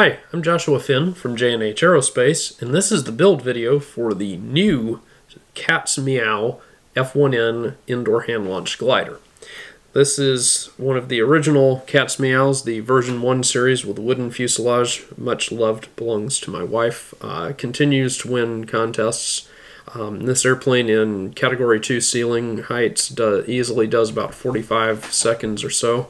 Hi, I'm Joshua Finn from J&H Aerospace, and this is the build video for the new Cat's Meow F1N indoor hand launch glider. This is one of the original Cat's Meows, the version 1 series with wooden fuselage, much loved, belongs to my wife, uh, continues to win contests. Um, this airplane in category 2 ceiling heights do, easily does about 45 seconds or so.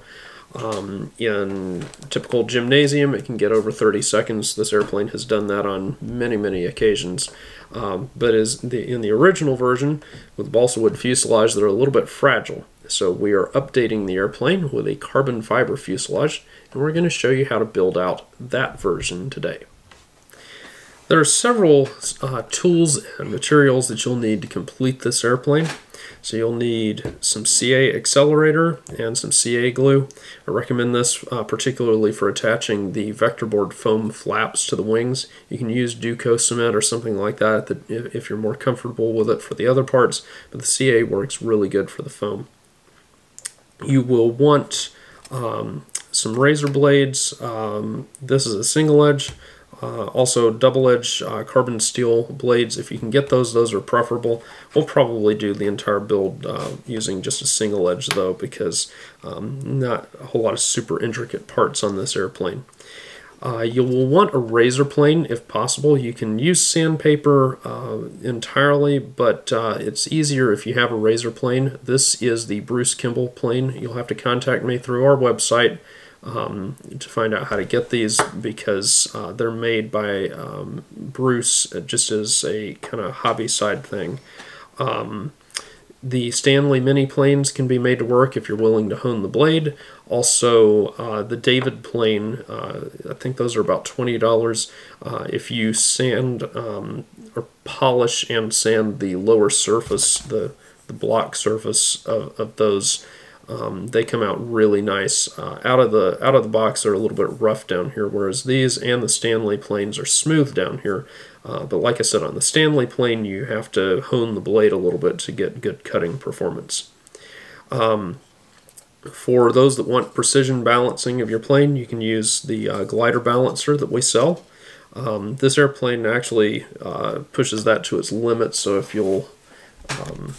Um, in typical gymnasium, it can get over 30 seconds. This airplane has done that on many, many occasions. Um, but is the, in the original version, with balsa wood fuselage, they're a little bit fragile. So we are updating the airplane with a carbon fiber fuselage, and we're going to show you how to build out that version today. There are several uh, tools and materials that you'll need to complete this airplane. So you'll need some CA accelerator and some CA glue. I recommend this uh, particularly for attaching the vector board foam flaps to the wings. You can use Duco cement or something like that if you're more comfortable with it for the other parts, but the CA works really good for the foam. You will want um, some razor blades. Um, this is a single edge. Uh, also, double-edged uh, carbon steel blades, if you can get those, those are preferable. We'll probably do the entire build uh, using just a single edge, though, because um, not a whole lot of super intricate parts on this airplane. Uh, you will want a razor plane if possible. You can use sandpaper uh, entirely, but uh, it's easier if you have a razor plane. This is the Bruce Kimball plane. You'll have to contact me through our website um, to find out how to get these because uh, they're made by um, Bruce uh, just as a kind of hobby side thing. Um, the Stanley mini planes can be made to work if you're willing to hone the blade. Also, uh, the David plane, uh, I think those are about $20. Uh, if you sand um, or polish and sand the lower surface, the, the block surface of, of those, um, they come out really nice. Uh, out of the out of the box, they're a little bit rough down here, whereas these and the Stanley planes are smooth down here. Uh, but like I said, on the Stanley plane, you have to hone the blade a little bit to get good cutting performance. Um, for those that want precision balancing of your plane, you can use the uh, glider balancer that we sell. Um, this airplane actually uh, pushes that to its limit, so if you'll um,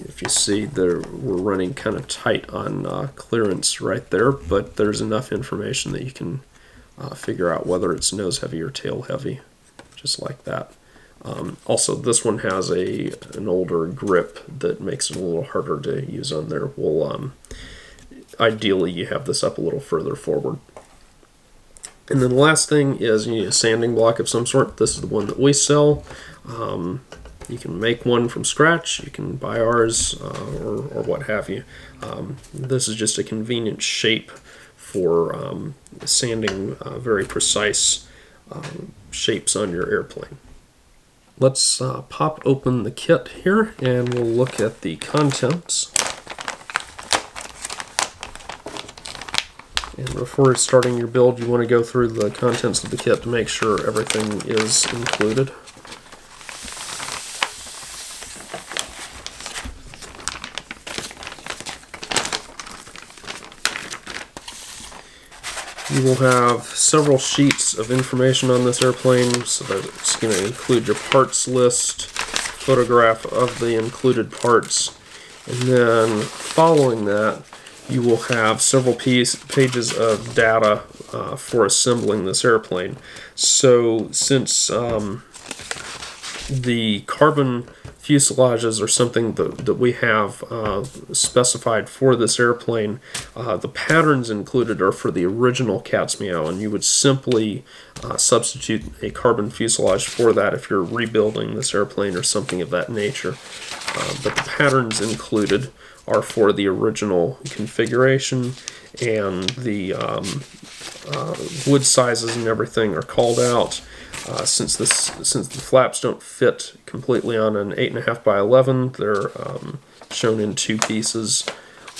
if you see there we're running kind of tight on uh, clearance right there but there's enough information that you can uh, figure out whether it's nose heavy or tail heavy just like that. Um, also this one has a an older grip that makes it a little harder to use on there. We'll um, ideally you have this up a little further forward. And then the last thing is you need a sanding block of some sort. This is the one that we sell. Um, you can make one from scratch, you can buy ours, uh, or, or what have you. Um, this is just a convenient shape for um, sanding uh, very precise um, shapes on your airplane. Let's uh, pop open the kit here and we'll look at the contents. And before starting your build, you want to go through the contents of the kit to make sure everything is included. You will have several sheets of information on this airplane, so it's going to include your parts list, photograph of the included parts, and then following that, you will have several piece, pages of data uh, for assembling this airplane. So since um, the carbon fuselages are something that, that we have uh, specified for this airplane. Uh, the patterns included are for the original Cat's Meow, and you would simply uh, substitute a carbon fuselage for that if you're rebuilding this airplane or something of that nature. Uh, but the patterns included are for the original configuration, and the um, uh, wood sizes and everything are called out. Uh, since this since the flaps don't fit completely on an 8.5 by 11, they're um, shown in two pieces,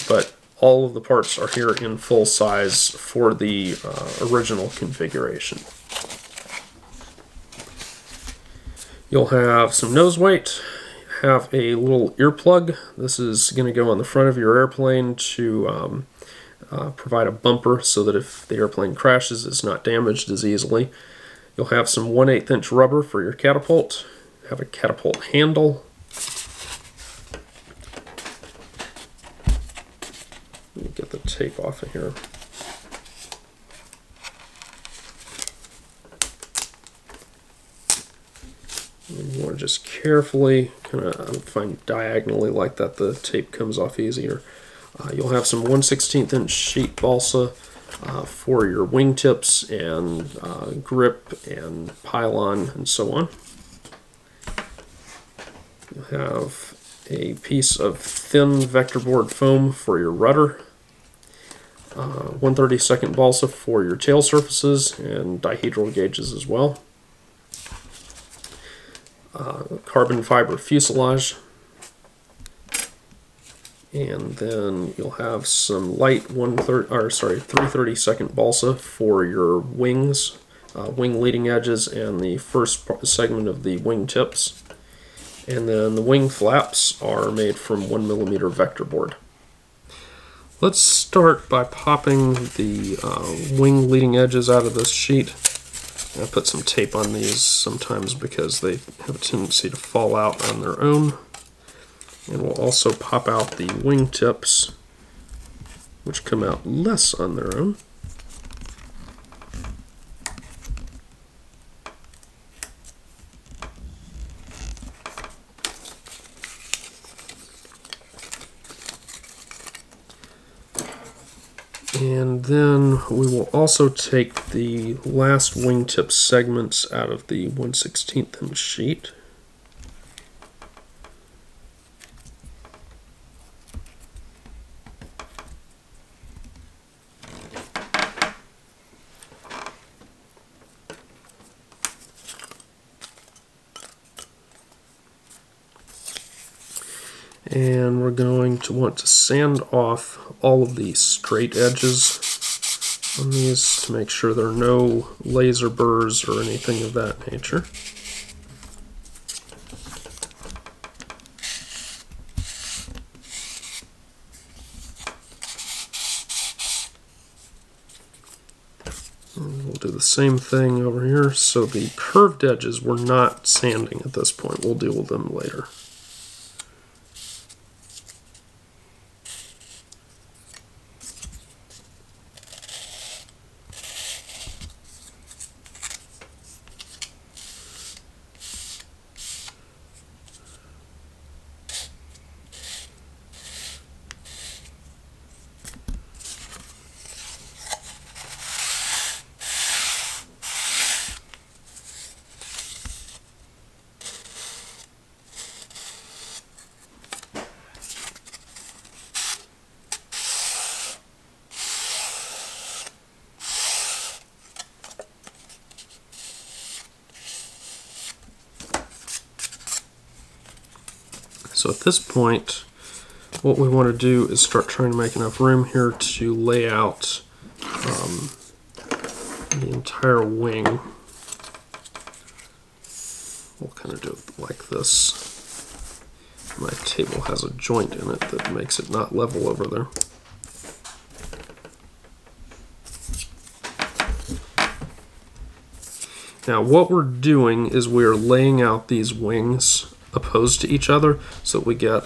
but all of the parts are here in full size for the uh, original configuration. You'll have some nose weight, have a little earplug. This is going to go on the front of your airplane to um, uh, provide a bumper so that if the airplane crashes, it's not damaged as easily. You'll have some 1 8 inch rubber for your catapult, have a catapult handle. Let me get the tape off of here. You want to just carefully kind of find diagonally like that the tape comes off easier. Uh, you'll have some 1 16th inch sheet balsa uh, for your wingtips and uh, grip and pylon and so on. You have a piece of thin vector board foam for your rudder, uh, 132nd balsa for your tail surfaces and dihedral gauges as well, uh, carbon fiber fuselage and then you'll have some light one third or sorry 330 second balsa for your wings uh, wing leading edges and the first segment of the wing tips. And then the wing flaps are made from one millimeter vector board. Let's start by popping the uh, wing leading edges out of this sheet. I put some tape on these sometimes because they have a tendency to fall out on their own and we'll also pop out the wingtips, which come out less on their own. And then we will also take the last wingtip segments out of the 1 16th inch sheet. and we're going to want to sand off all of the straight edges on these to make sure there are no laser burrs or anything of that nature. We'll do the same thing over here. So the curved edges we're not sanding at this point. We'll deal with them later. So at this point, what we want to do is start trying to make enough room here to lay out um, the entire wing. We'll kind of do it like this. My table has a joint in it that makes it not level over there. Now what we're doing is we're laying out these wings opposed to each other. So we get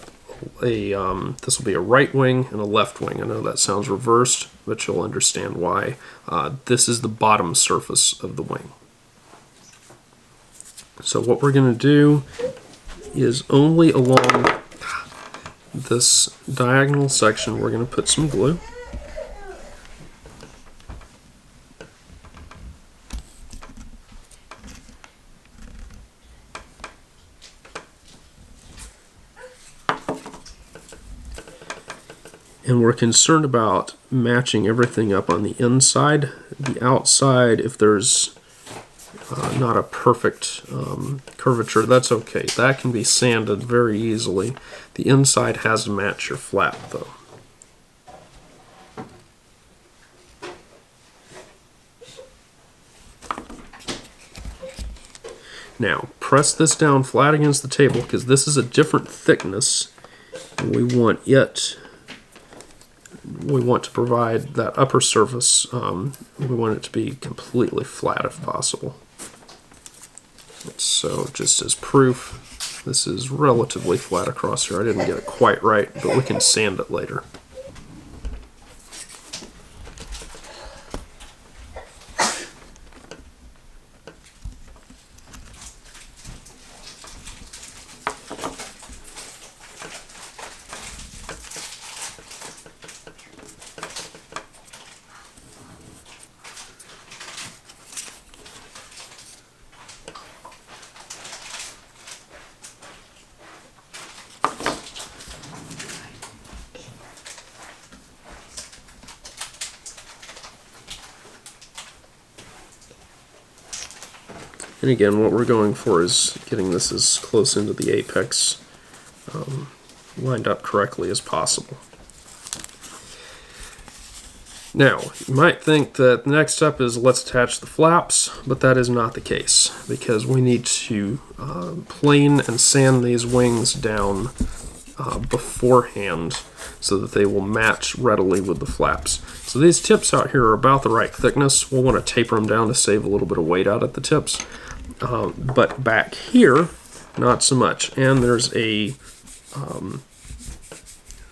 a um, this will be a right wing and a left wing. I know that sounds reversed but you'll understand why. Uh, this is the bottom surface of the wing. So what we're going to do is only along this diagonal section we're going to put some glue concerned about matching everything up on the inside. The outside, if there's uh, not a perfect um, curvature, that's okay. That can be sanded very easily. The inside has to match your flap though. Now, press this down flat against the table because this is a different thickness. And we want it we want to provide that upper surface, um, we want it to be completely flat if possible. So just as proof, this is relatively flat across here. I didn't get it quite right, but we can sand it later. Again, what we're going for is getting this as close into the apex um, lined up correctly as possible. Now, you might think that the next step is let's attach the flaps, but that is not the case because we need to uh, plane and sand these wings down uh, beforehand so that they will match readily with the flaps. So these tips out here are about the right thickness. We'll want to taper them down to save a little bit of weight out at the tips. Um, but back here, not so much. And there's a um,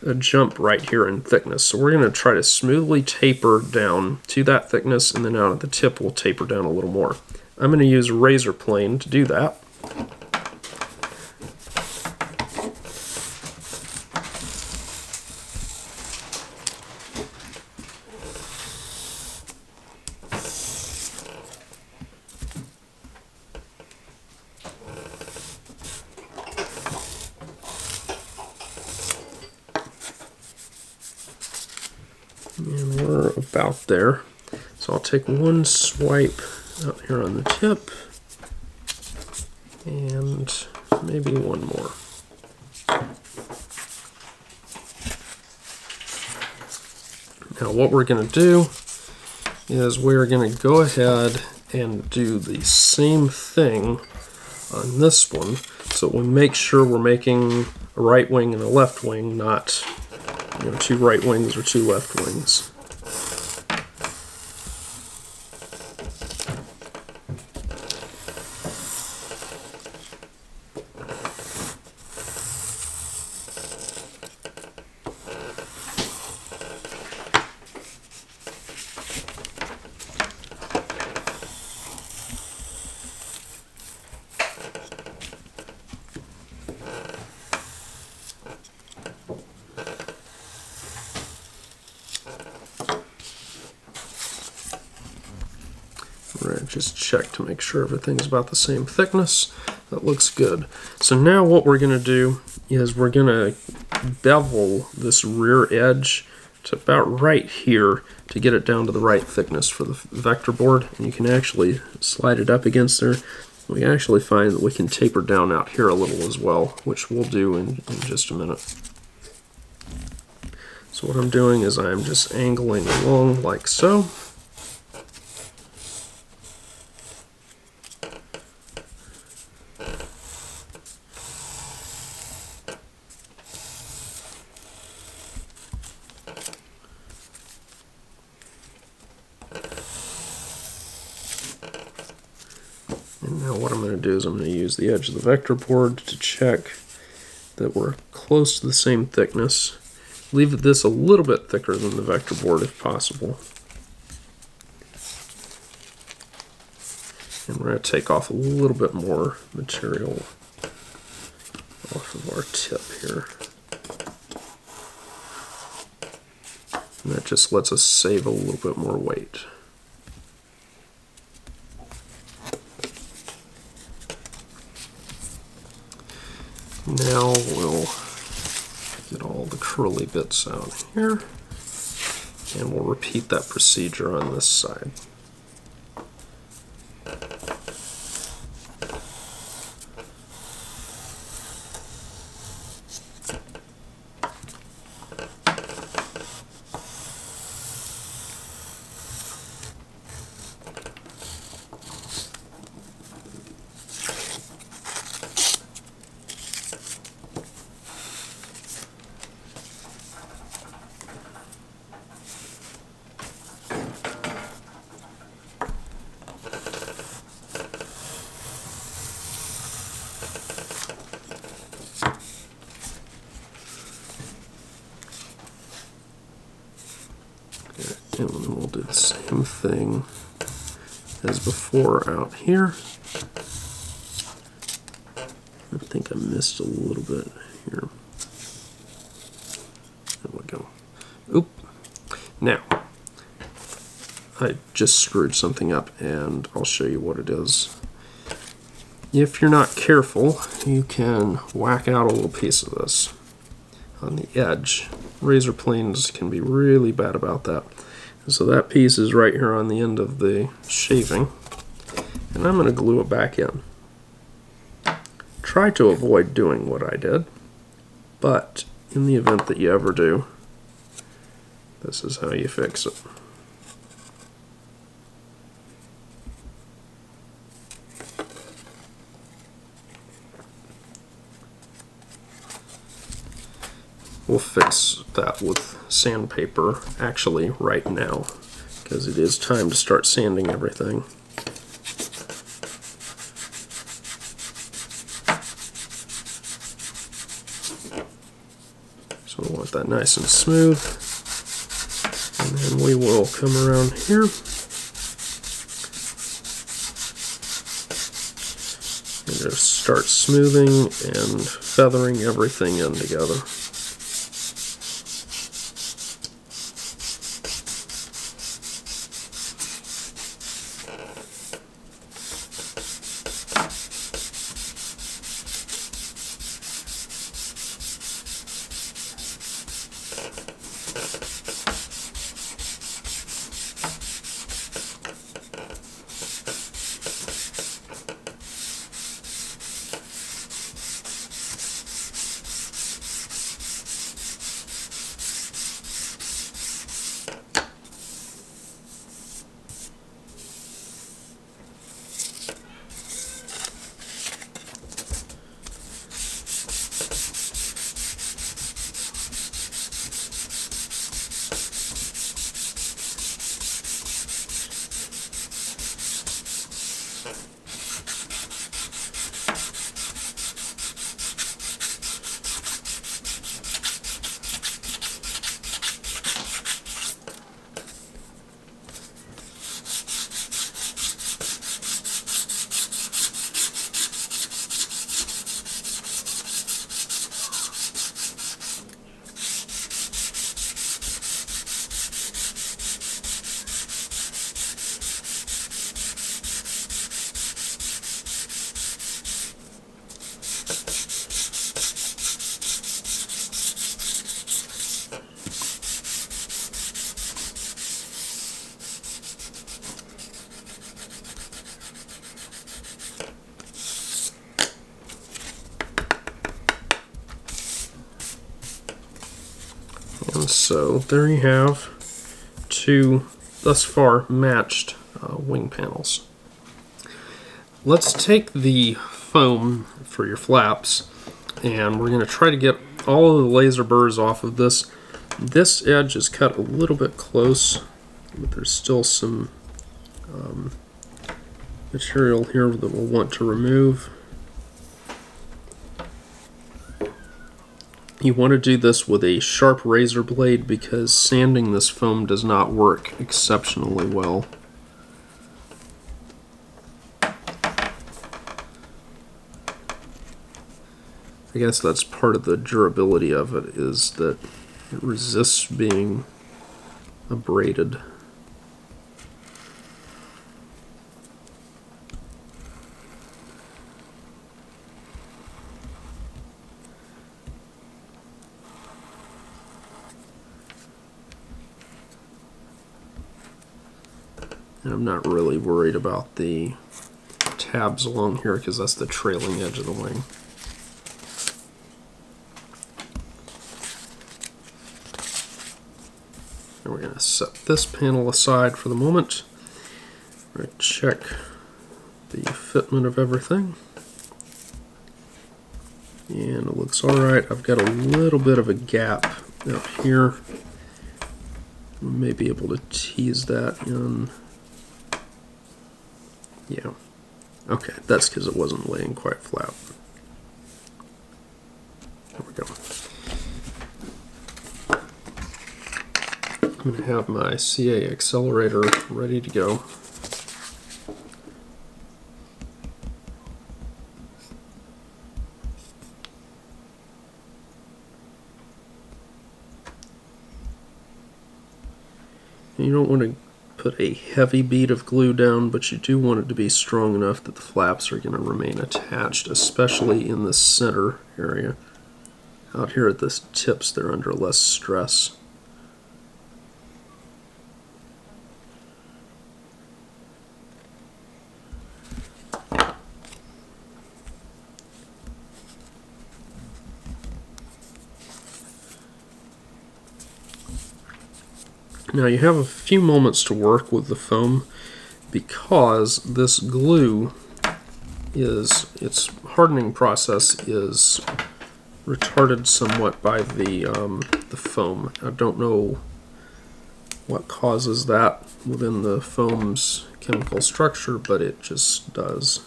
a jump right here in thickness. So we're going to try to smoothly taper down to that thickness, and then out at the tip we'll taper down a little more. I'm going to use a razor plane to do that. And we're about there. So I'll take one swipe out here on the tip and maybe one more. Now what we're going to do is we're going to go ahead and do the same thing on this one so we make sure we're making a right wing and a left wing, not you know, two right wings or two left wings. just check to make sure everything's about the same thickness. That looks good. So now what we're going to do is we're going to bevel this rear edge to about right here to get it down to the right thickness for the vector board. And you can actually slide it up against there. We actually find that we can taper down out here a little as well, which we'll do in, in just a minute. So what I'm doing is I'm just angling along like so. And now what I'm going to do is I'm going to use the edge of the vector board to check that we're close to the same thickness. Leave this a little bit thicker than the vector board if possible. And we're going to take off a little bit more material off of our tip here. And that just lets us save a little bit more weight. Now we'll get all bits out here and we'll repeat that procedure on this side. Out here. I think I missed a little bit here. There we go. Oop. Now, I just screwed something up and I'll show you what it is. If you're not careful, you can whack out a little piece of this on the edge. Razor planes can be really bad about that. So that piece is right here on the end of the shaving. And I'm going to glue it back in. Try to avoid doing what I did, but in the event that you ever do, this is how you fix it. We'll fix that with sandpaper actually right now because it is time to start sanding everything. That nice and smooth. And then we will come around here. And just start smoothing and feathering everything in together. There you have two thus far matched uh, wing panels. Let's take the foam for your flaps and we're going to try to get all of the laser burrs off of this. This edge is cut a little bit close, but there's still some um, material here that we'll want to remove. You want to do this with a sharp razor blade because sanding this foam does not work exceptionally well. I guess that's part of the durability of it is that it resists being abraded. I'm not really worried about the tabs along here because that's the trailing edge of the wing. And we're going to set this panel aside for the moment. We're going to check the fitment of everything. And it looks alright. I've got a little bit of a gap up here. We may be able to tease that in. Yeah. Okay, that's because it wasn't laying quite flat. There we go. I'm going to have my CA accelerator ready to go. You don't want to put a heavy bead of glue down, but you do want it to be strong enough that the flaps are going to remain attached, especially in the center area. Out here at the tips, they're under less stress. Now you have a few moments to work with the foam because this glue is, its hardening process is retarded somewhat by the, um, the foam. I don't know what causes that within the foam's chemical structure, but it just does.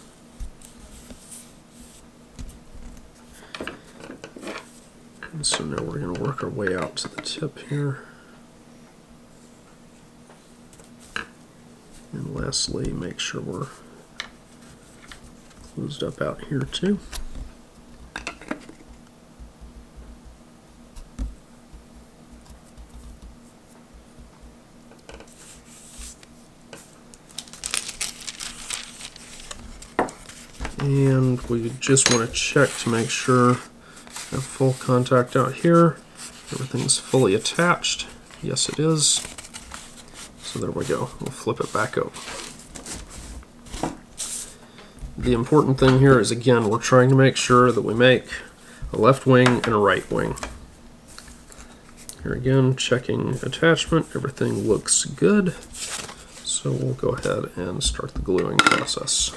So now we're going to work our way out to the tip here. Lastly, make sure we're closed up out here too. And we just want to check to make sure have full contact out here. Everything's fully attached. Yes, it is. So there we go. We'll flip it back over. The important thing here is, again, we're trying to make sure that we make a left wing and a right wing. Here again, checking attachment. Everything looks good. So we'll go ahead and start the gluing process.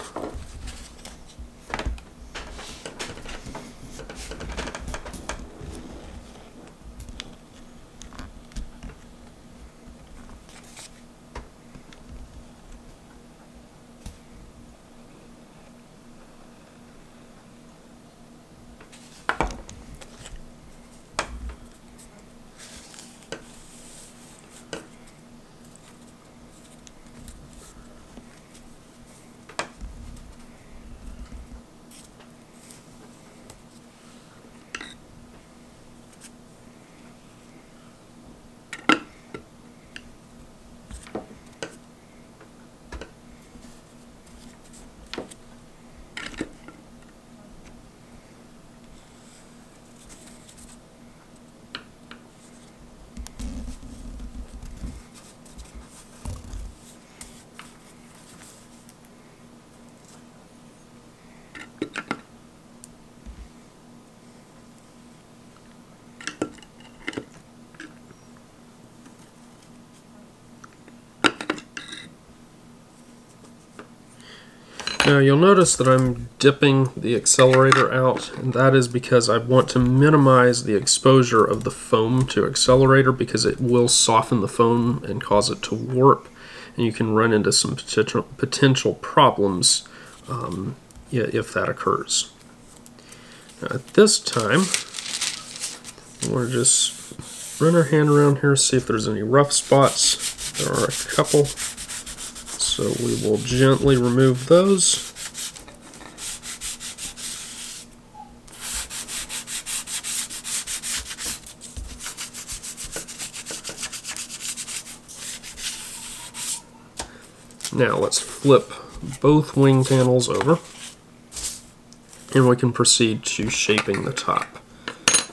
Now you'll notice that I'm dipping the accelerator out and that is because I want to minimize the exposure of the foam to accelerator because it will soften the foam and cause it to warp and you can run into some potential, potential problems um, if that occurs. Now at this time to just run our hand around here see if there's any rough spots. There are a couple. So we will gently remove those. Now let's flip both wing panels over and we can proceed to shaping the top.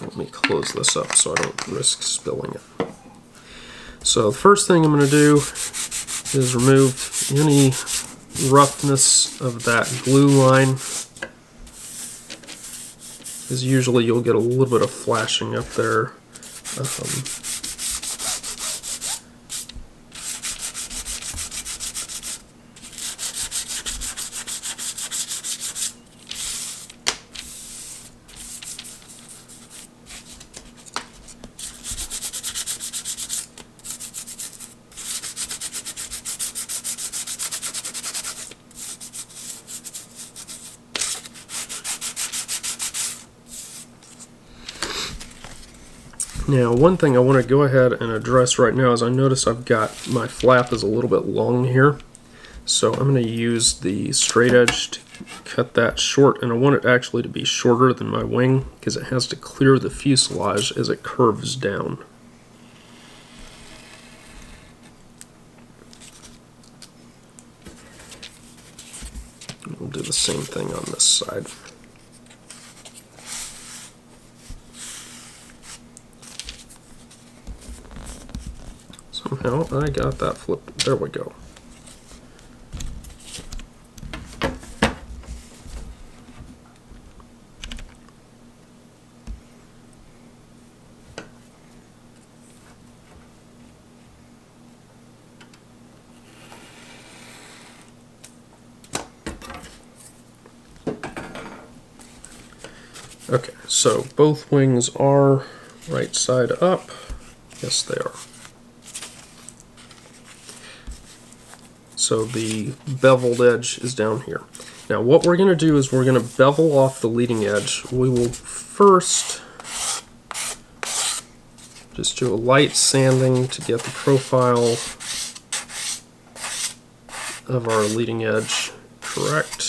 Let me close this up so I don't risk spilling it. So the first thing I'm going to do is remove any roughness of that glue line. As usually you'll get a little bit of flashing up there. Um, Now, one thing I want to go ahead and address right now is I notice I've got my flap is a little bit long here. So I'm going to use the straight edge to cut that short, and I want it actually to be shorter than my wing because it has to clear the fuselage as it curves down. We'll do the same thing on this side. Somehow I got that flip. There we go. Okay, so both wings are right side up. Yes, they are. So the beveled edge is down here. Now what we're going to do is we're going to bevel off the leading edge. We will first just do a light sanding to get the profile of our leading edge correct.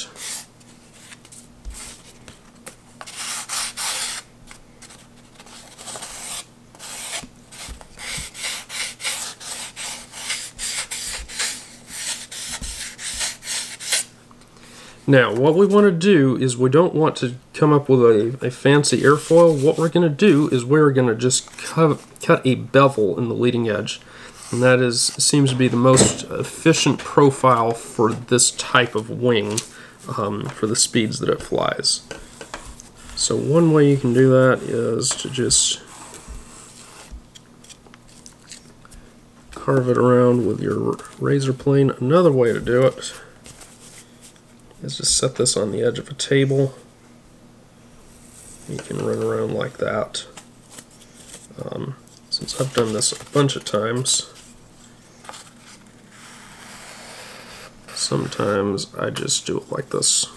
Now, what we want to do is we don't want to come up with a, a fancy airfoil. What we're going to do is we're going to just cut, cut a bevel in the leading edge. And that is seems to be the most efficient profile for this type of wing um, for the speeds that it flies. So one way you can do that is to just carve it around with your razor plane. Another way to do it is just set this on the edge of a table. You can run around like that. Um, since I've done this a bunch of times, sometimes I just do it like this.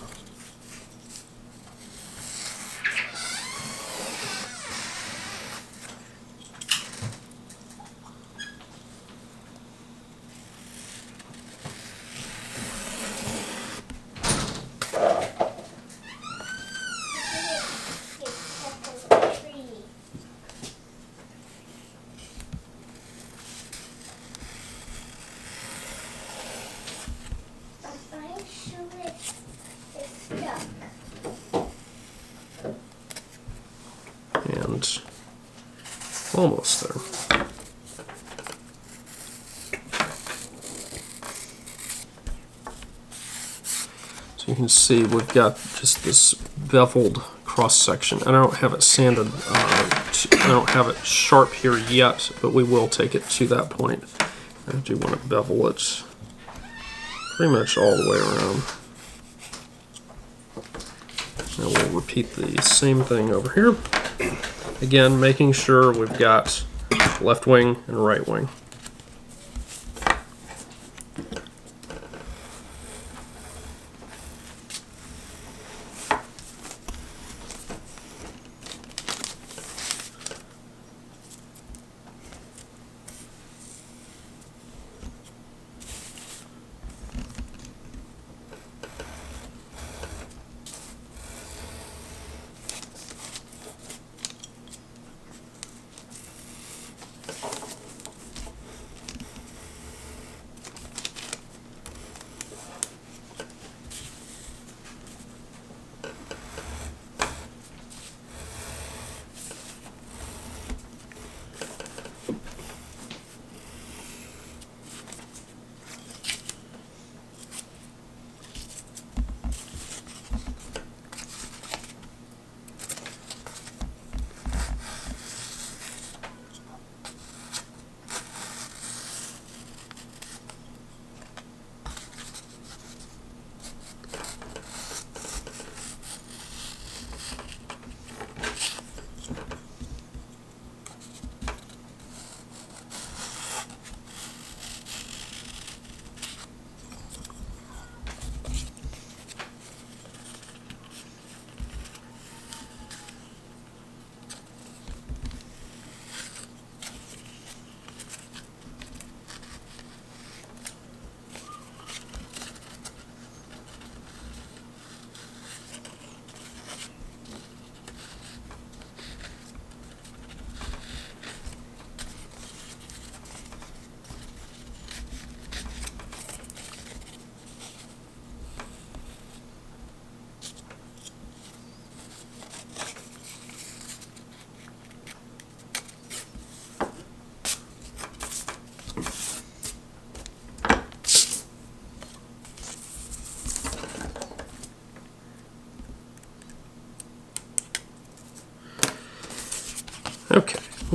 and almost there. So you can see we've got just this beveled cross section. And I don't have it sanded, uh, I don't have it sharp here yet, but we will take it to that point. I do want to bevel it pretty much all the way around. Now we'll repeat the same thing over here. Again, making sure we've got left wing and right wing.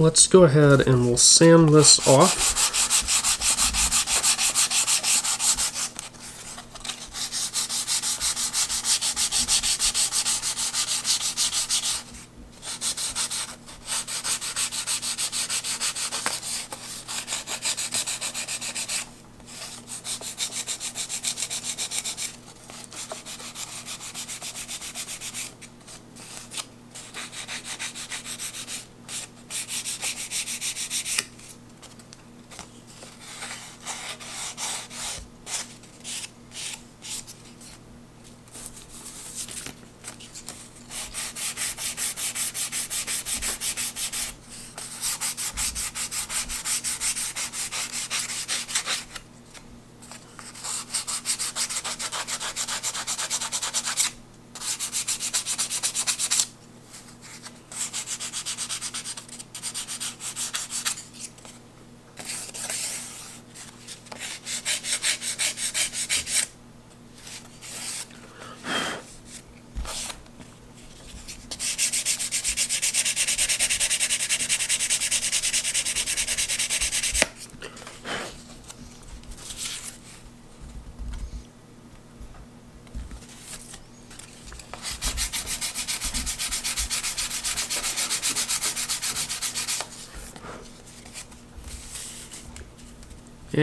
Let's go ahead and we'll sand this off.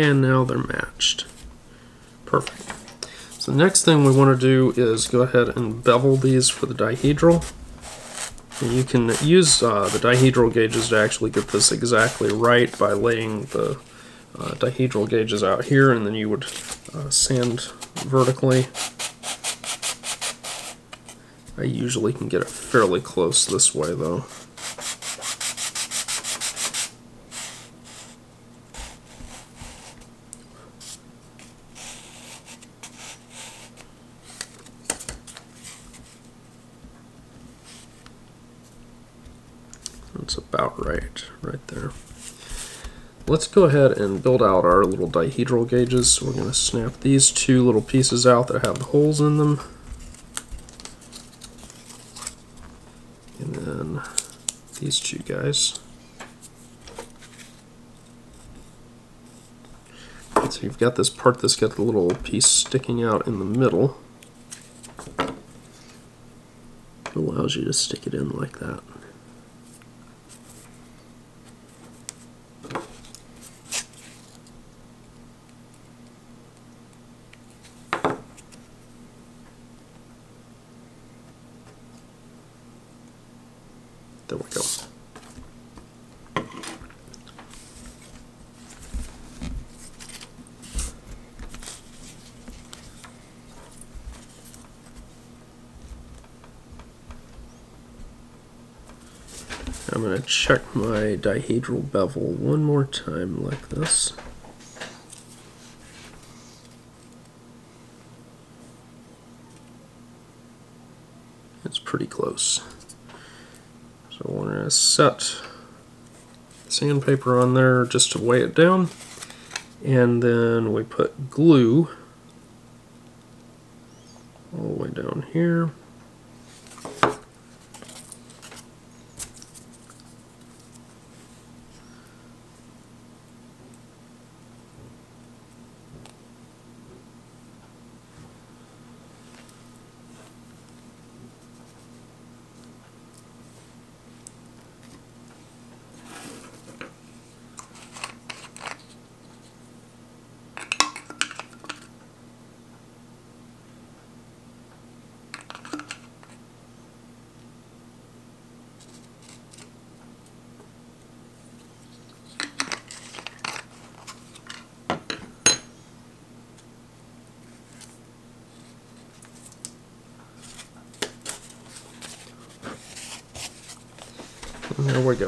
And now they're matched. Perfect. So the next thing we want to do is go ahead and bevel these for the dihedral. And you can use uh, the dihedral gauges to actually get this exactly right by laying the uh, dihedral gauges out here and then you would uh, sand vertically. I usually can get it fairly close this way though. That's about right, right there. Let's go ahead and build out our little dihedral gauges. So we're going to snap these two little pieces out that have the holes in them. And then these two guys. So you've got this part that's got the little piece sticking out in the middle. It allows you to stick it in like that. There we go. I'm going to check my dihedral bevel one more time like this. It's pretty close. So we're going to set sandpaper on there just to weigh it down. And then we put glue all the way down here. And there we go.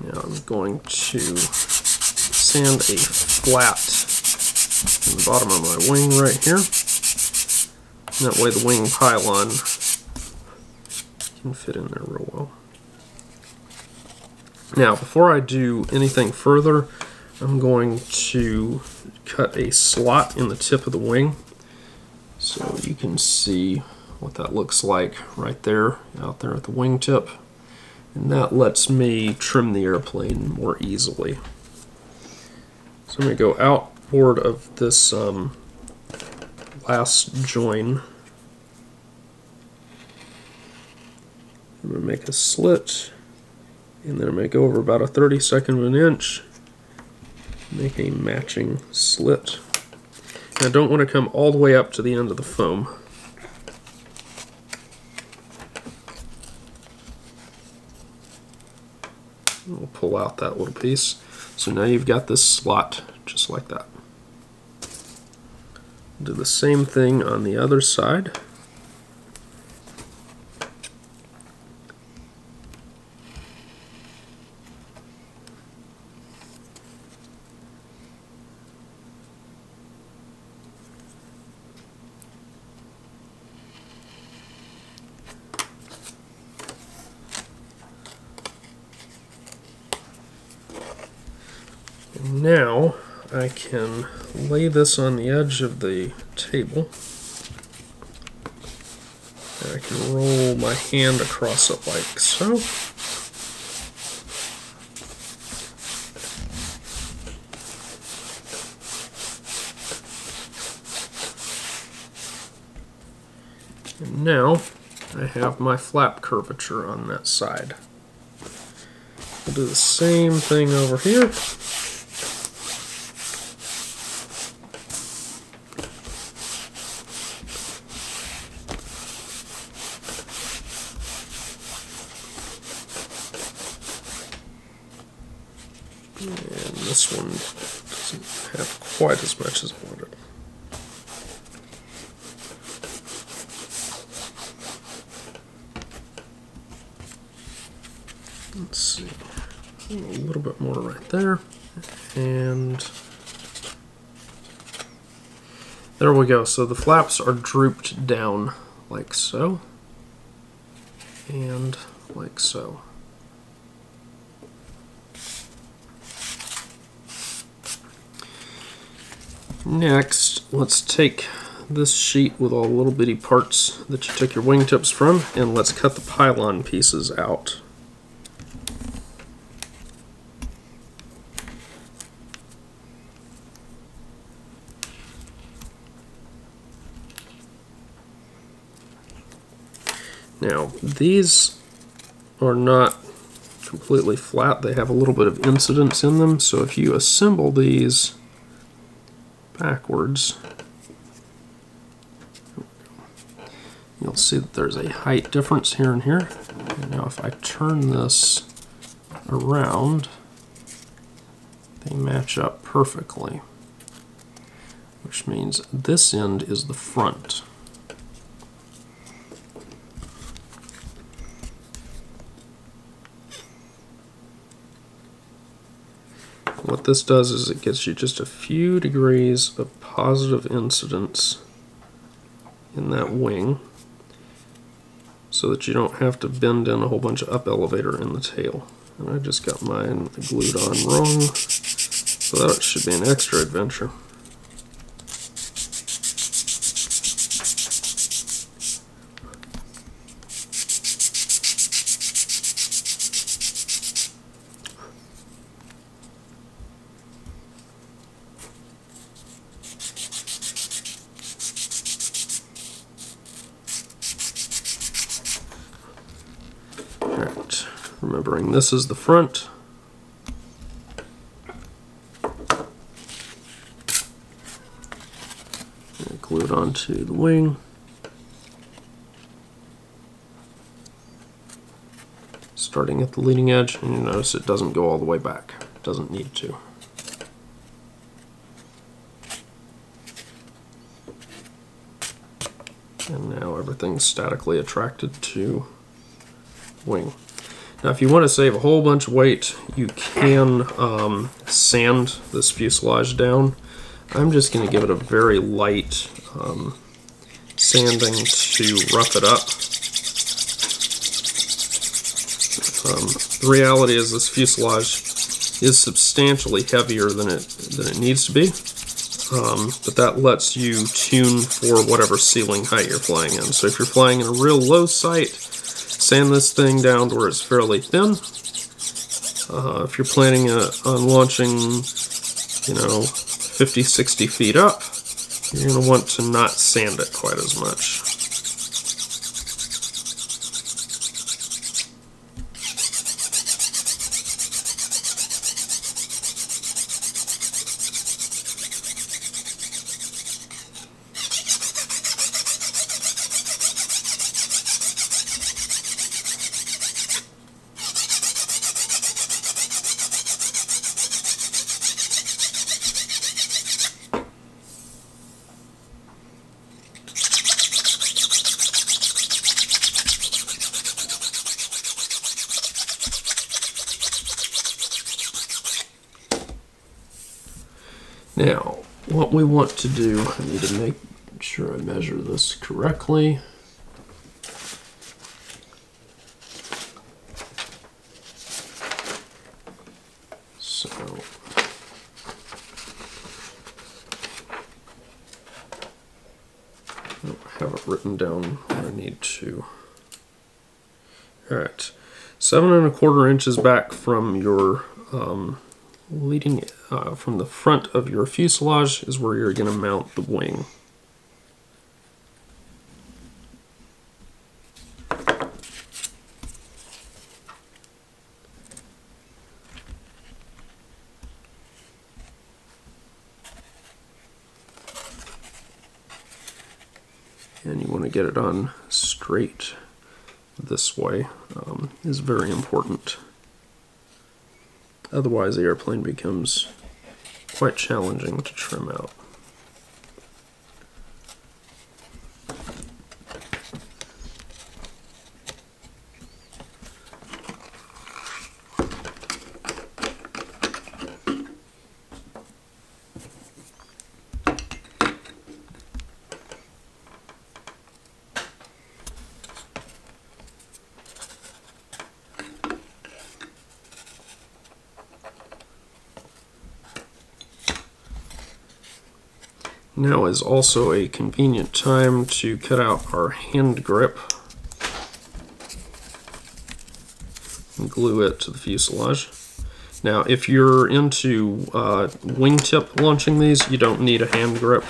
Now I'm going to sand a flat in the bottom of my wing right here. And that way the wing pylon can fit in there real well. Now, before I do anything further, I'm going to cut a slot in the tip of the wing so you can see what that looks like right there out there at the wingtip. And that lets me trim the airplane more easily. So I'm going to go outboard of this um, last join. I'm going to make a slit and then I'm going to go over about a 32nd of an inch make a matching slit. I don't want to come all the way up to the end of the foam. We'll pull out that little piece. So now you've got this slot just like that. Do the same thing on the other side. Now I can lay this on the edge of the table. And I can roll my hand across it like so. And now I have my flap curvature on that side. I'll do the same thing over here. And this one doesn't have quite as much as I wanted. Let's see, a little bit more there. And there we go. So the flaps are drooped down like so. And like so. Next, let's take this sheet with all the little bitty parts that you took your wingtips from, and let's cut the pylon pieces out. Now, these are not completely flat. They have a little bit of incidence in them, so if you assemble these backwards, you'll see that there's a height difference here and here. And now if I turn this around, they match up perfectly, which means this end is the front. What this does is it gets you just a few degrees of positive incidence in that wing so that you don't have to bend in a whole bunch of up elevator in the tail. And I just got mine glued on wrong, so that should be an extra adventure. This is the front. And glue it onto the wing. Starting at the leading edge, and you notice it doesn't go all the way back. It doesn't need to. And now everything's statically attracted to wing. Now if you want to save a whole bunch of weight, you can um, sand this fuselage down. I'm just going to give it a very light um, sanding to rough it up. Um, the reality is this fuselage is substantially heavier than it than it needs to be, um, but that lets you tune for whatever ceiling height you're flying in. So if you're flying in a real low site, sand this thing down to where it's fairly thin. Uh, if you're planning uh, on launching, you know, 50, 60 feet up, you're going to want to not sand it quite as much. Now, what we want to do, I need to make sure I measure this correctly. So, I have it written down I need to. Alright, seven and a quarter inches back from your um, leading uh, from the front of your fuselage is where you're going to mount the wing. And you want to get it on straight this way um, is very important. Otherwise, the airplane becomes quite challenging to trim out. Now is also a convenient time to cut out our hand grip and glue it to the fuselage. Now, if you're into uh, wingtip launching these, you don't need a hand grip,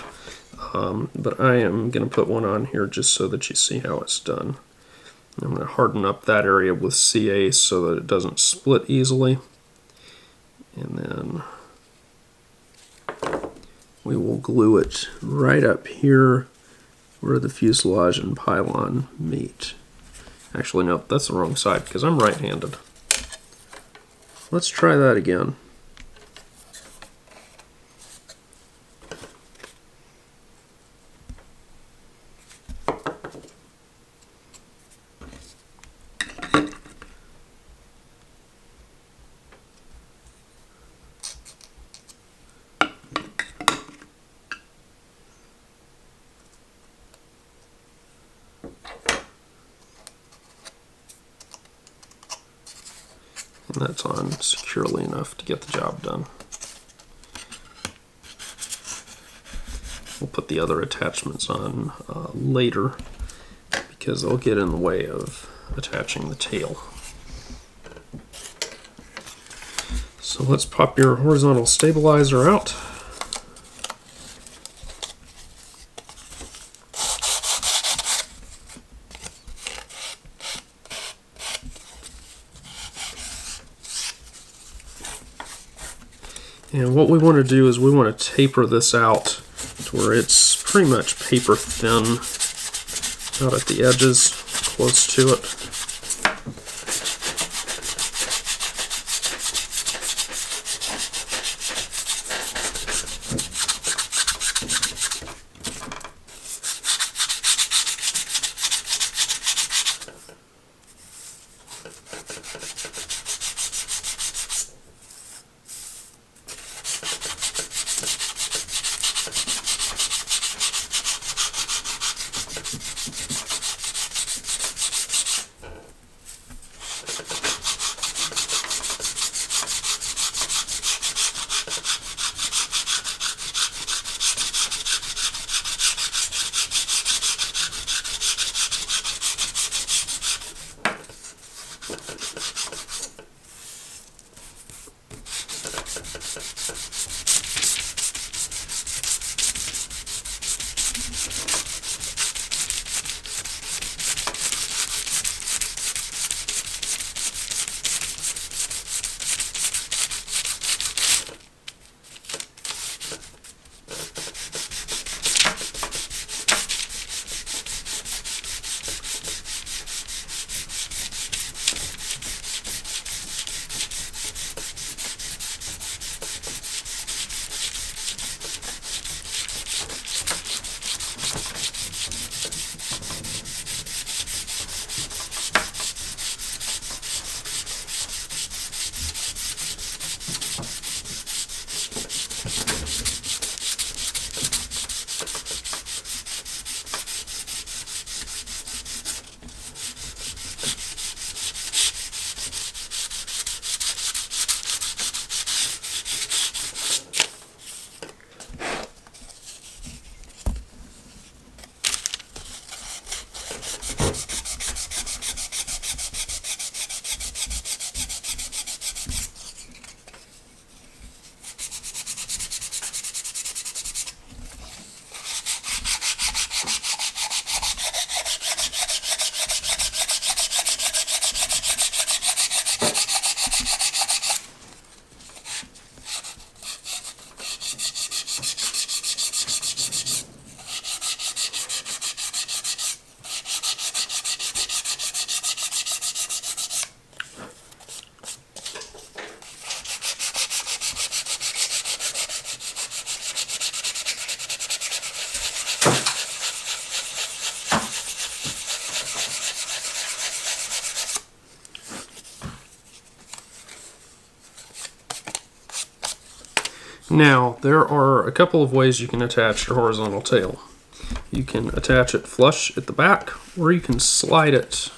um, but I am going to put one on here just so that you see how it's done. I'm going to harden up that area with CA so that it doesn't split easily. And then we will glue it right up here where the fuselage and pylon meet. Actually, no, that's the wrong side because I'm right-handed. Let's try that again. and that's on securely enough to get the job done. We'll put the other attachments on uh, later because they'll get in the way of attaching the tail. So let's pop your horizontal stabilizer out. And what we want to do is we want to taper this out to where it's pretty much paper thin out at the edges, close to it. Now, there are a couple of ways you can attach your horizontal tail. You can attach it flush at the back, or you can slide it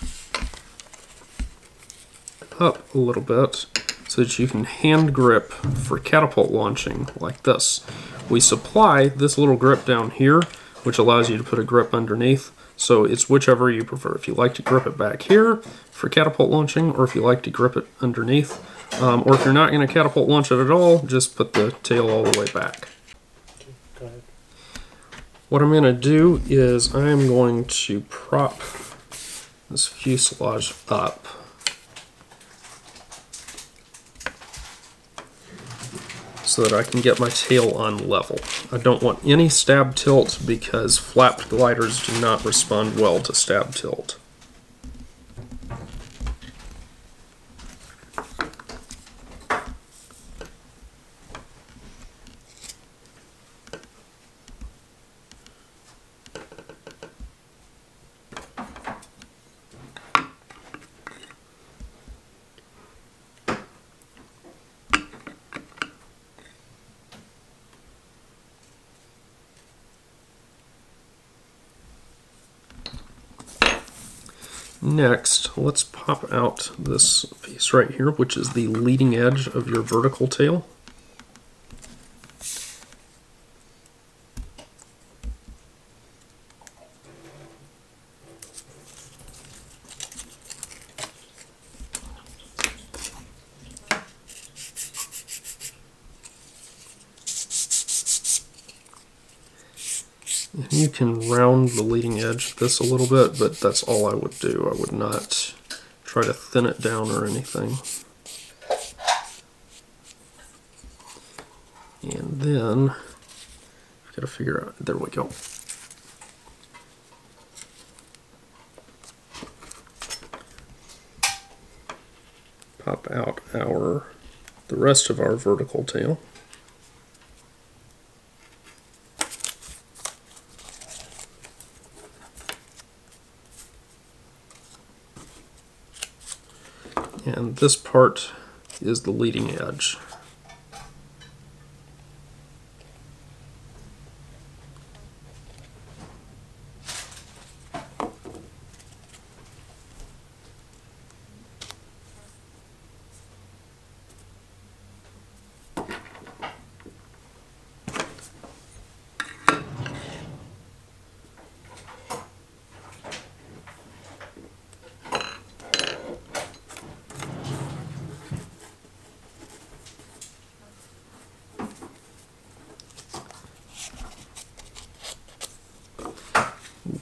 up a little bit so that you can hand grip for catapult launching like this. We supply this little grip down here, which allows you to put a grip underneath. So it's whichever you prefer. If you like to grip it back here for catapult launching, or if you like to grip it underneath, um, or if you're not going to catapult launch it at all, just put the tail all the way back. What I'm going to do is I'm going to prop this fuselage up. so that I can get my tail on level. I don't want any stab tilt because flapped gliders do not respond well to stab tilt. Next, let's pop out this piece right here, which is the leading edge of your vertical tail. You can round the leading edge of this a little bit, but that's all I would do. I would not try to thin it down or anything. And then, I've got to figure out, there we go. Pop out our, the rest of our vertical tail. and this part is the leading edge.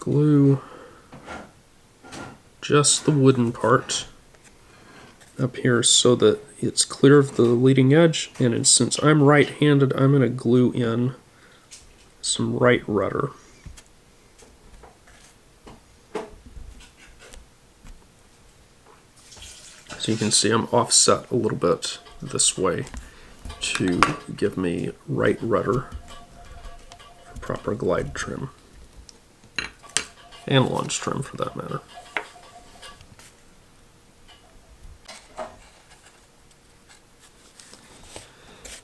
glue just the wooden part up here so that it's clear of the leading edge and since I'm right-handed I'm going to glue in some right rudder. So you can see I'm offset a little bit this way to give me right rudder for proper glide trim and launch trim for that matter.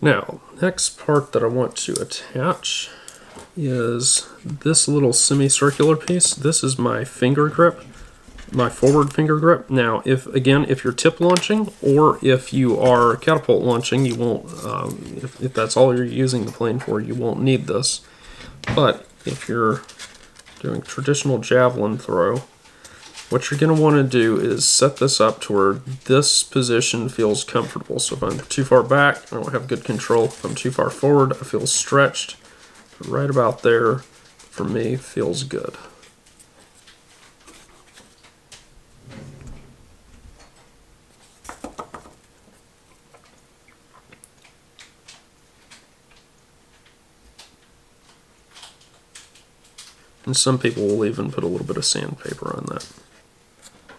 Now, next part that I want to attach is this little semicircular piece. This is my finger grip, my forward finger grip. Now, if again, if you're tip launching or if you are catapult launching, you won't, um, if, if that's all you're using the plane for, you won't need this. But if you're doing traditional javelin throw, what you're going to want to do is set this up to where this position feels comfortable. So if I'm too far back, I don't have good control. If I'm too far forward, I feel stretched. Right about there, for me, feels good. And some people will even put a little bit of sandpaper on that,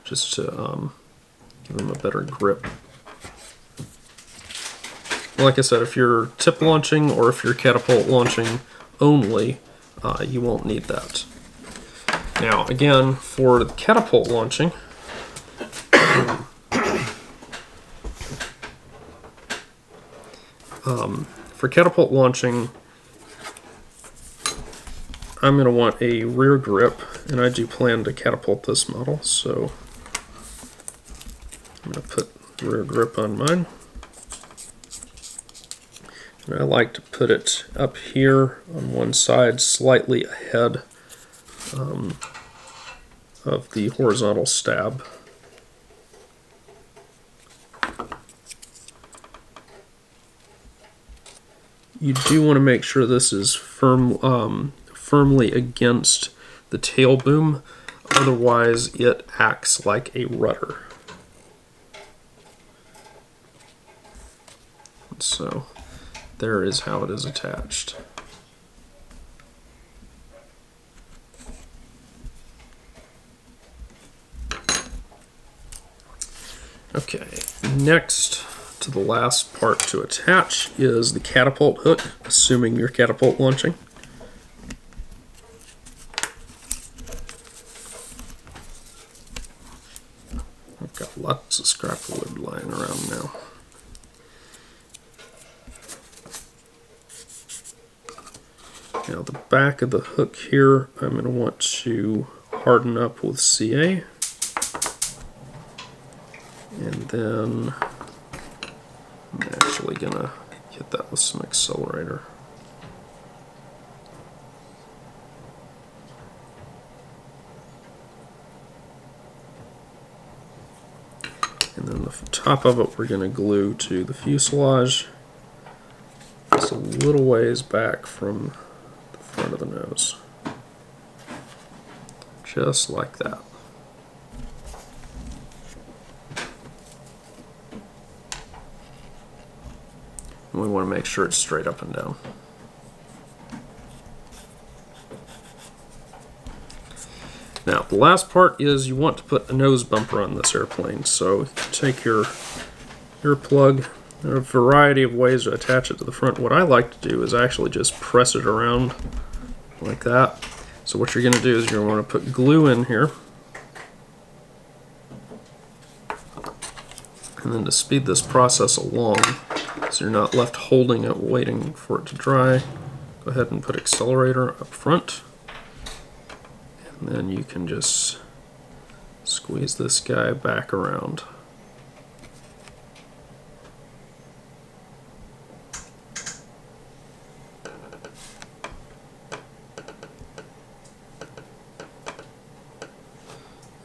just to um, give them a better grip. Like I said, if you're tip launching or if you're catapult launching only, uh, you won't need that. Now, again, for the catapult launching, um, for catapult launching, I'm going to want a rear grip, and I do plan to catapult this model, so I'm going to put rear grip on mine. And I like to put it up here on one side, slightly ahead um, of the horizontal stab. You do want to make sure this is firm, um, firmly against the tail boom, otherwise it acts like a rudder. So there is how it is attached. Okay, next to the last part to attach is the catapult hook, assuming you're catapult launching. I've got lots of scrap wood lying around now. Now the back of the hook here, I'm going to want to harden up with CA. And then I'm actually going to hit that with some accelerator. And then the top of it we're going to glue to the fuselage. It's a little ways back from of the nose. Just like that. And we want to make sure it's straight up and down. Now, the last part is you want to put a nose bumper on this airplane. So take your, your plug, there are a variety of ways to attach it to the front. What I like to do is actually just press it around like that. So what you're going to do is you're going to want to put glue in here. And then to speed this process along, so you're not left holding it waiting for it to dry. Go ahead and put accelerator up front. And then you can just squeeze this guy back around.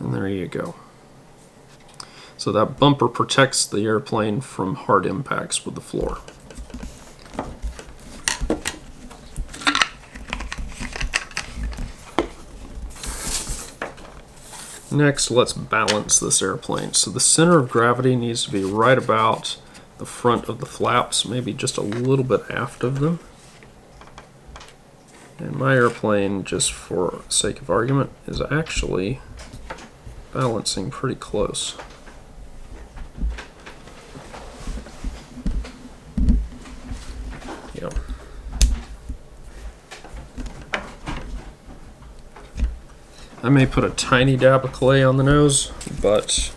And there you go. So that bumper protects the airplane from hard impacts with the floor. Next, let's balance this airplane. So the center of gravity needs to be right about the front of the flaps, maybe just a little bit aft of them. And my airplane, just for sake of argument, is actually balancing pretty close. I may put a tiny dab of clay on the nose, but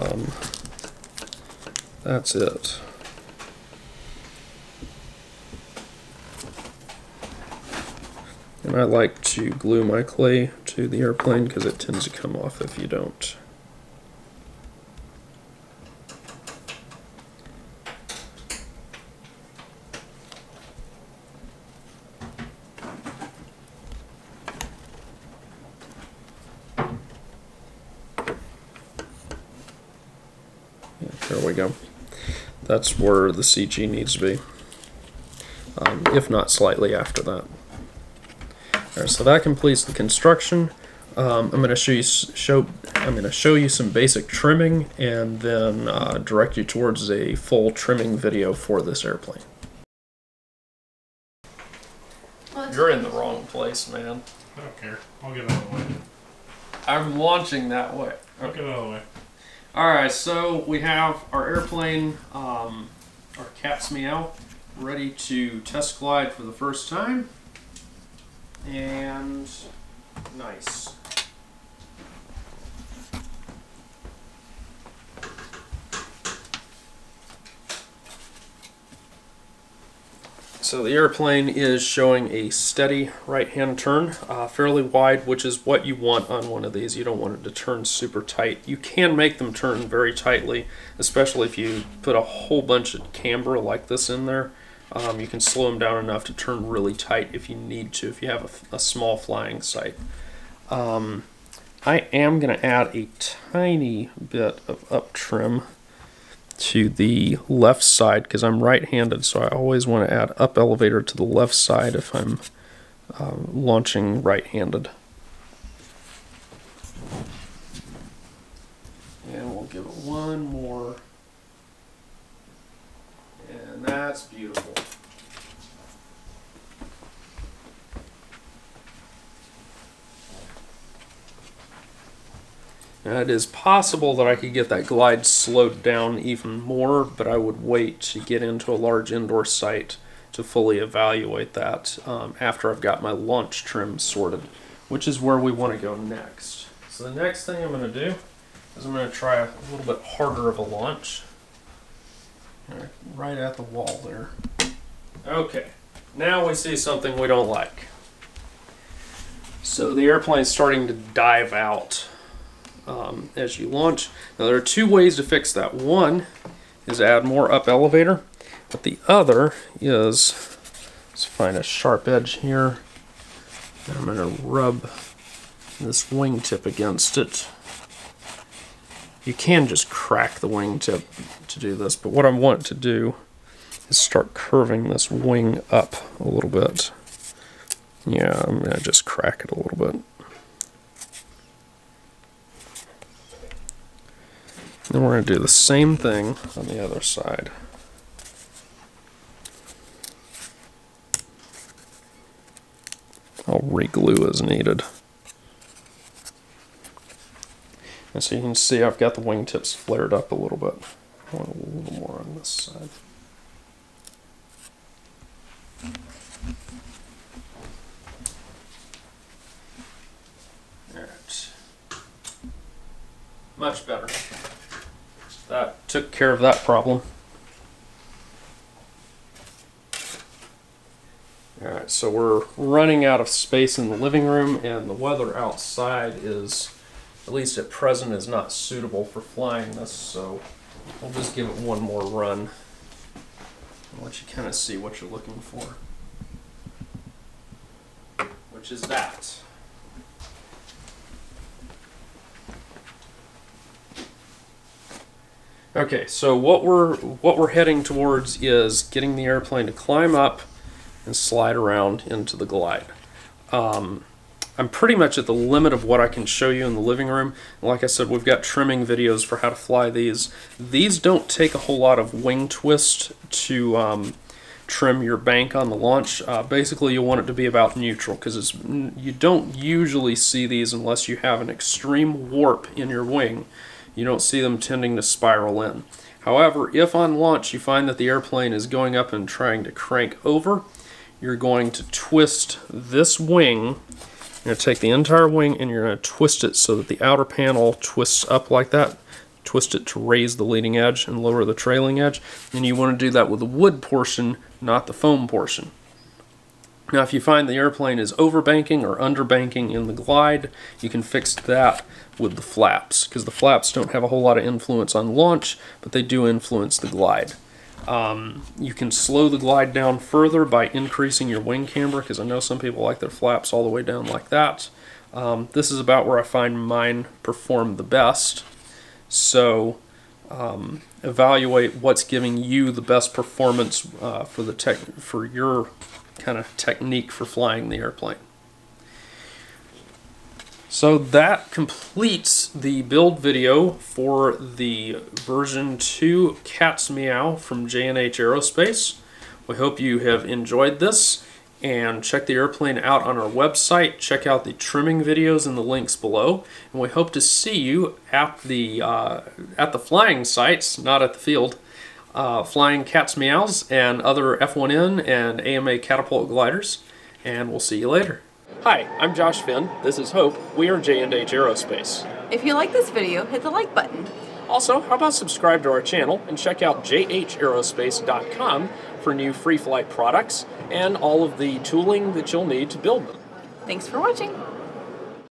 um, that's it. And I like to glue my clay to the airplane because it tends to come off if you don't. There we go. That's where the CG needs to be, um, if not slightly after that. Alright, so that completes the construction. Um, I'm going to show you show I'm going to show you some basic trimming and then uh, direct you towards a full trimming video for this airplane. You're in the wrong place, man. I don't care. I'll get out of the way. I'm launching that way. I'll get out of the way. All right, so we have our airplane, um, our cat's meow, ready to test glide for the first time. And nice. So the airplane is showing a steady right-hand turn, uh, fairly wide, which is what you want on one of these. You don't want it to turn super tight. You can make them turn very tightly, especially if you put a whole bunch of camber like this in there. Um, you can slow them down enough to turn really tight if you need to, if you have a, a small flying site. Um, I am going to add a tiny bit of up trim to the left side because I'm right-handed so I always want to add up elevator to the left side if I'm uh, launching right-handed. And we'll give it one more and that's beautiful. Now it is possible that I could get that glide slowed down even more, but I would wait to get into a large indoor site to fully evaluate that um, after I've got my launch trim sorted, which is where we want to go next. So the next thing I'm going to do is I'm going to try a little bit harder of a launch. Right at the wall there. Okay, now we see something we don't like. So the airplane's starting to dive out um, as you launch. Now there are two ways to fix that. One is add more up elevator, but the other is, let's find a sharp edge here. And I'm going to rub this wingtip against it. You can just crack the wingtip to do this, but what I want to do is start curving this wing up a little bit. Yeah, I'm to just crack it a little bit. Then we're going to do the same thing on the other side. I'll reglue as needed. And so you can see I've got the wingtips flared up a little bit. Want a little more on this side. Alright. Much better. That took care of that problem. Alright, so we're running out of space in the living room and the weather outside is at least at present, is not suitable for flying this, so I'll just give it one more run. I'll let you kind of see what you're looking for. Which is that. Okay, so what we're what we're heading towards is getting the airplane to climb up and slide around into the glide. Um, I'm pretty much at the limit of what I can show you in the living room. Like I said, we've got trimming videos for how to fly these. These don't take a whole lot of wing twist to um, trim your bank on the launch. Uh, basically, you want it to be about neutral because it's you don't usually see these unless you have an extreme warp in your wing. You don't see them tending to spiral in. However, if on launch you find that the airplane is going up and trying to crank over, you're going to twist this wing you're going to take the entire wing and you're going to twist it so that the outer panel twists up like that. Twist it to raise the leading edge and lower the trailing edge. And you want to do that with the wood portion, not the foam portion. Now if you find the airplane is overbanking or underbanking in the glide, you can fix that with the flaps because the flaps don't have a whole lot of influence on launch, but they do influence the glide. Um, you can slow the glide down further by increasing your wing camber because I know some people like their flaps all the way down like that. Um, this is about where I find mine perform the best. So um, evaluate what's giving you the best performance uh, for the tech for your kind of technique for flying the airplane. So that completes the build video for the version 2 Cat's Meow from J&H Aerospace. We hope you have enjoyed this and check the airplane out on our website. Check out the trimming videos in the links below. And we hope to see you at the, uh, at the flying sites, not at the field, uh, flying Cat's Meows and other F1N and AMA catapult gliders. And we'll see you later. Hi, I'm Josh Finn. This is Hope. We are J&H Aerospace. If you like this video, hit the like button. Also, how about subscribe to our channel and check out jhaerospace.com for new free flight products and all of the tooling that you'll need to build them. Thanks for watching.